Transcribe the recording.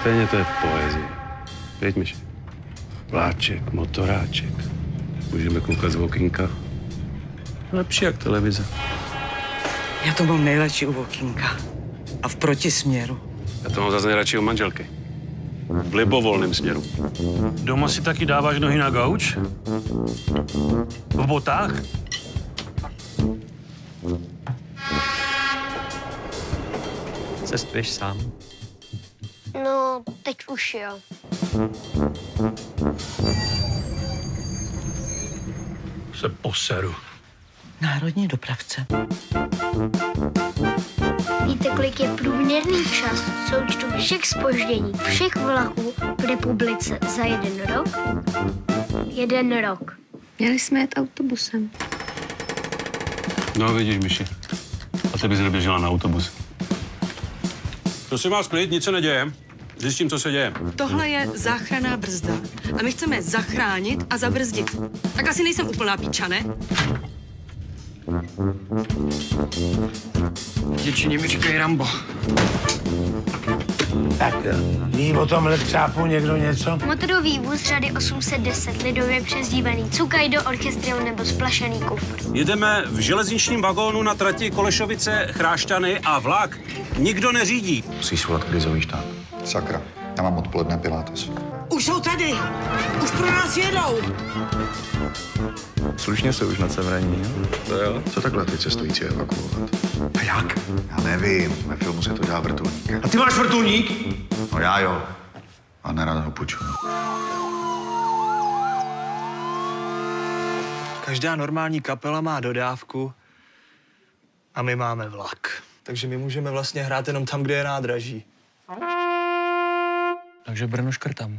Stejně to je poezie. Věď, Myši. Vláček, motoráček. Můžeme koukat z okýnka. Lepší jak televize. Já to mám nejradši u okýnka. A v protisměru. Já to mám zase nejradši u manželky. V libovolném směru. Doma si taky dáváš nohy na gauč? V botách? Cestuješ sám? No, teď už jo. Se poseru. Národní dopravce. Víte, kolik je průměrný čas součtu všech spoždění, všech vlaků v republice za jeden rok? Jeden rok. Měli jsme jet autobusem. No, vidíš, Myši. A se bys neběžela na autobus. Prosím vás, klid, nic se neděje. Zjistím, co se děje. Tohle je záchranná brzda. A my chceme zachránit a zabrzdit. Tak asi nejsem úplná píča, ne? Děčině mi říkají Rambo. Tak ví o tom letřápu někdo něco? Motorový vůz řady 810, lidově přezdívaný Cukajdo, orchestrion nebo splašený kufr. Jedeme v železničním vagónu na trati Kolešovice, Chrášťany a vlak nikdo neřídí. Musíš svolat krizový štáb. Sakra, já mám odpoledne pilates. Už jsou tady! Už pro nás jedou! Slušně se už na severní, jo? To jo. Co takhle ty cestující evakuovat? A jak? Já nevím, ve filmu se to dělá vrtulník. A ty máš vrtulník? No já jo. A nerad ho půjču. Každá normální kapela má dodávku a my máme vlak. Takže my můžeme vlastně hrát jenom tam, kde je nádraží. Takže Brno škrtám.